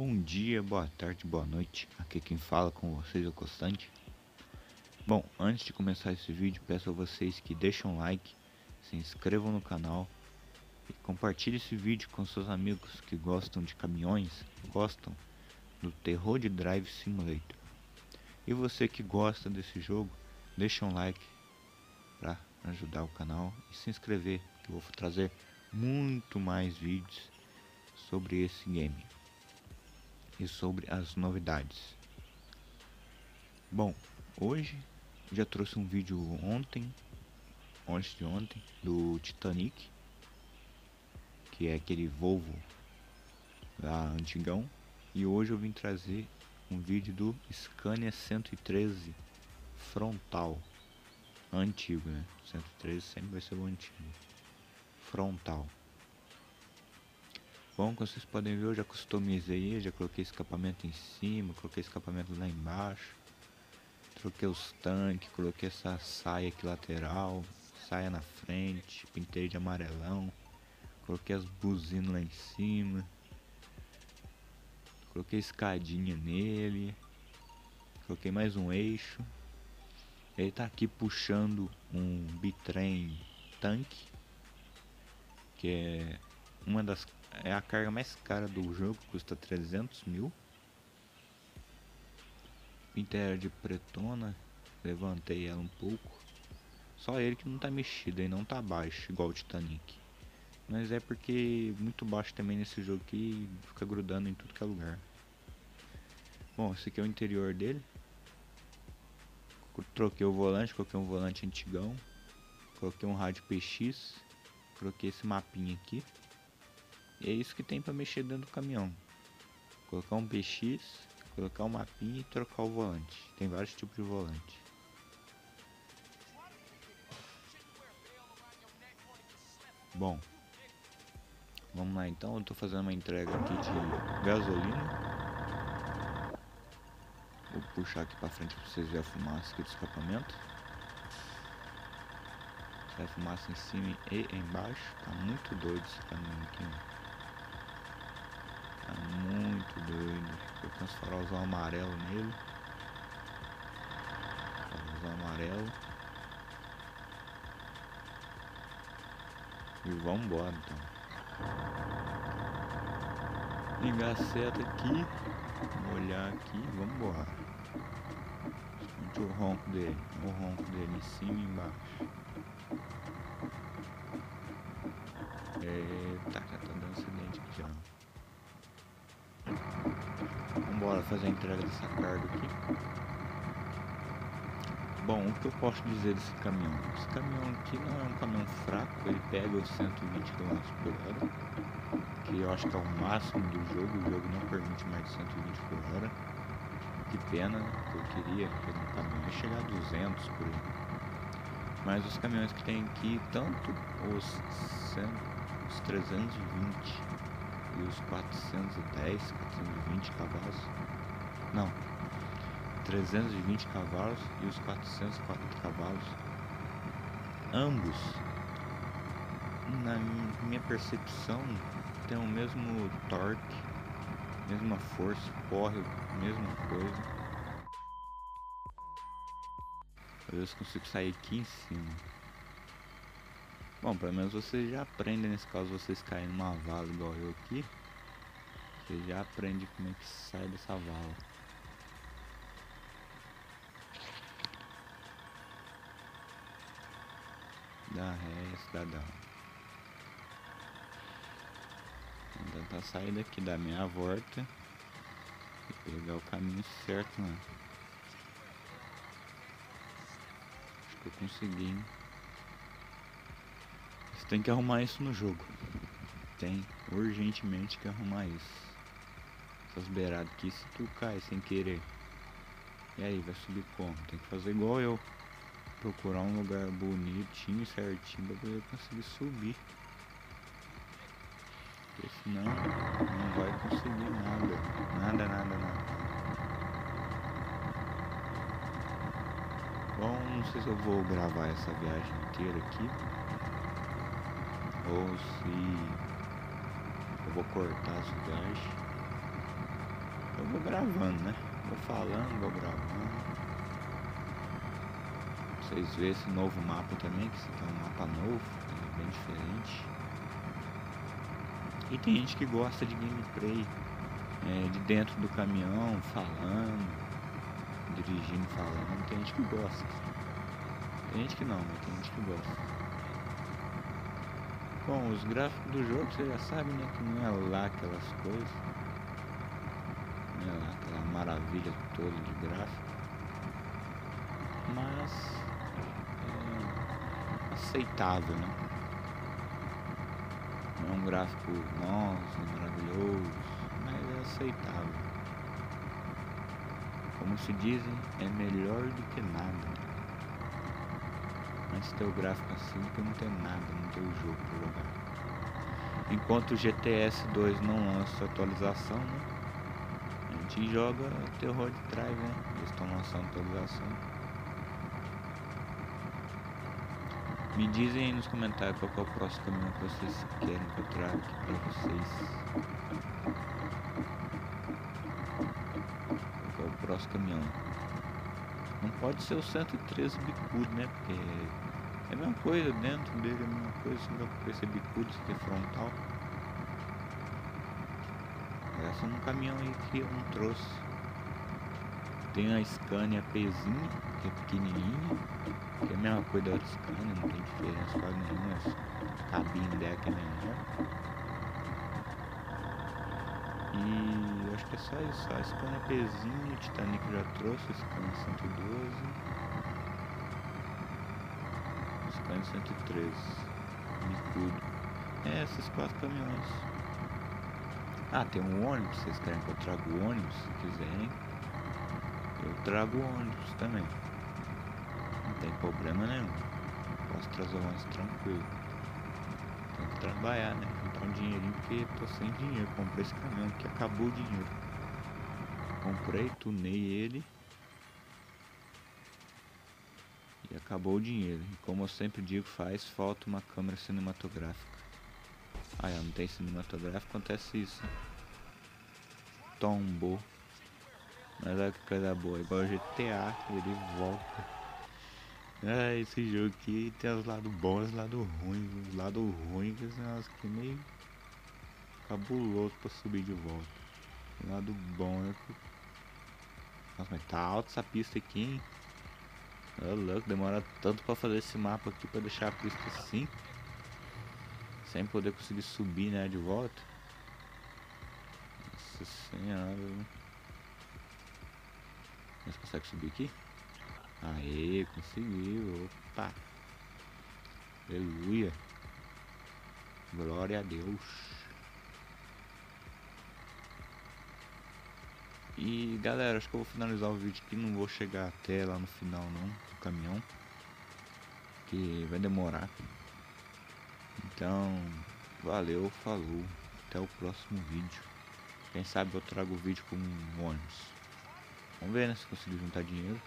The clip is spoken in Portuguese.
Bom dia, boa tarde, boa noite. Aqui quem fala com vocês é o Constante. Bom, antes de começar esse vídeo, peço a vocês que deixem um like, se inscrevam no canal e compartilhem esse vídeo com seus amigos que gostam de caminhões, gostam do Terror de Drive Simulator. E você que gosta desse jogo, deixa um like para ajudar o canal e se inscrever, que eu vou trazer muito mais vídeos sobre esse game e sobre as novidades. Bom, hoje já trouxe um vídeo ontem, antes de ontem, do Titanic, que é aquele Volvo lá antigão, e hoje eu vim trazer um vídeo do Scania 113 frontal, antigo, né? 113 sempre vai ser o antigo, frontal. Bom, como vocês podem ver, eu já customizei, já coloquei escapamento em cima, coloquei escapamento lá embaixo. Troquei os tanques, coloquei essa saia aqui lateral, saia na frente, pintei de amarelão. Coloquei as buzinas lá em cima. Coloquei escadinha nele. Coloquei mais um eixo. Ele tá aqui puxando um bitrem tanque. Que é uma das é a carga mais cara do jogo, custa 300 mil. Pintei ela de pretona, levantei ela um pouco. Só ele que não tá mexido e não tá baixo, igual o Titanic. Mas é porque muito baixo também nesse jogo que fica grudando em tudo que é lugar. Bom, esse aqui é o interior dele. Troquei o volante, coloquei um volante antigão. Coloquei um rádio PX. Coloquei esse mapinha aqui. E é isso que tem para mexer dentro do caminhão. Colocar um PX, colocar um mapinha e trocar o volante. Tem vários tipos de volante. Bom, vamos lá então. Eu estou fazendo uma entrega aqui de gasolina. Vou puxar aqui para frente para vocês verem a fumaça aqui do escapamento. Sai fumaça em cima e embaixo. Tá muito doido esse caminhão aqui. Tá muito doido. Coloquei uns farolzão amarelo nele. Farolzão amarelo. E vamos embora então. Ligar a seta aqui. Olhar aqui. Vamos embora. Sente o ronco dele. O ronco dele em cima e embaixo. Eita, já tá dando acidente aqui já. Vambora fazer a entrega dessa carga aqui. Bom, o que eu posso dizer desse caminhão? Esse caminhão aqui não é um caminhão fraco, ele pega os 120 km por hora, que eu acho que é o máximo do jogo, o jogo não permite mais de 120 por hora. Que pena, eu queria que um caminhão chegar a 200 por aí. Mas os caminhões que tem aqui, tanto os, 100, os 320 e os 410, 420 cavalos. Não, 320 cavalos e os 440 cavalos. Ambos, na minha percepção, tem o mesmo torque, mesma força, corre, mesma coisa. Às vezes consigo sair aqui em cima. Bom, pelo menos vocês já aprendem nesse caso vocês caem numa vala igual eu aqui. Você já aprende como é que sai dessa vala. Dá ré, cidadão. Vou tentar sair daqui, dar minha volta e pegar o caminho certo, né? Acho que eu consegui, hein? Tem que arrumar isso no jogo. Tem urgentemente que arrumar isso essas beiradas aqui se tu cai sem querer. E aí, vai subir como? Tem que fazer igual eu. Procurar um lugar bonitinho, certinho, pra poder conseguir subir. Porque senão não vai conseguir nada. Nada, nada, nada. Bom, não sei se eu vou gravar essa viagem inteira aqui. Ou se eu vou cortar essa viagem. vou gravando, né? Vou falando, vou gravando. Vocês verem esse novo mapa também, que esse aqui é um mapa novo, é bem diferente. E tem gente que gosta de gameplay é, de dentro do caminhão, falando, dirigindo, falando. Tem gente que gosta. Tem gente que não, mas tem gente que gosta. Bom, os gráficos do jogo você já sabe, né? Que não é lá aquelas coisas. Não é lá aquela maravilha toda de gráfico. Mas é aceitável, né? Não é um gráfico, nossa, maravilhoso, mas é aceitável. Como se dizem, é melhor do que nada. Antes ter o gráfico assim que não ter nada, não ter o jogo para jogar. Enquanto o GTS 2 não lança atualização, né? A gente joga Terror de Drive, né? Eles estão lançando atualização. Me dizem aí nos comentários qual é o próximo caminhão que vocês querem que eu traga aqui pra vocês. Qual é o próximo caminhão? Não pode ser o 113 bicudo, né? Porque é a mesma coisa dentro dele, é a mesma coisa, que esse é bicudo, esse aqui é frontal. Essa é um caminhão aí que eu não trouxe. Tem a Scania Pzinha, que é pequenininha, que é a mesma coisa da Scania, não tem diferença quase nenhuma, a cabine dela que é menor. E que é só isso, a Scania Pzinha, o Titanic já trouxe, a Scania 112. Scania 113, Micudo. É, esses quatro caminhões. Ah, tem um ônibus, vocês querem que eu traga o ônibus, se quiserem. Eu trago o ônibus também. Não tem problema nenhum. Posso trazer o ônibus tranquilo. Trabalhar, né? Juntar um dinheirinho porque tô sem dinheiro. Comprei esse caminhão que acabou o dinheiro. Comprei, tunei ele. E acabou o dinheiro. E como eu sempre digo, faz falta uma câmera cinematográfica. Ah, não tem cinematográfico, acontece isso. Tombou. Mas olha que coisa boa, igual GTA, ele volta. Ah, esse jogo aqui tem os lados bons e os lados ruins. Os lados ruins que são os que meio cabuloso pra subir de volta. O lado bom é que. Nossa, mas tá alta essa pista aqui, hein? Ô louco, demora tanto pra fazer esse mapa aqui pra deixar a pista assim. Sem poder conseguir subir, né, de volta. Nossa senhora. Mas consegue subir aqui? Aê, conseguiu. Opa. Aleluia. Glória a Deus. E galera, acho que eu vou finalizar o vídeo aqui. Não vou chegar até lá no final não, do caminhão. Que vai demorar. Então, valeu, falou. Até o próximo vídeo. Quem sabe eu trago o vídeo com um ônibus. Vamos ver, né? Se conseguir juntar dinheiro.